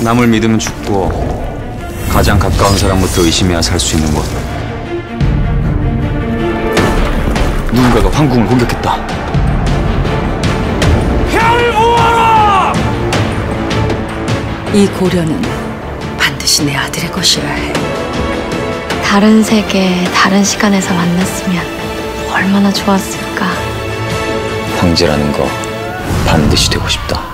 남을 믿으면 죽고 가장 가까운 사람부터 의심해야 살 수 있는 곳. 누군가가 황궁을 공격했다. 이 고려는 반드시 내 아들의 것이어야 해. 다른 세계, 다른 시간에서 만났으면 얼마나 좋았을까. 황제라는 거 반드시 되고 싶다.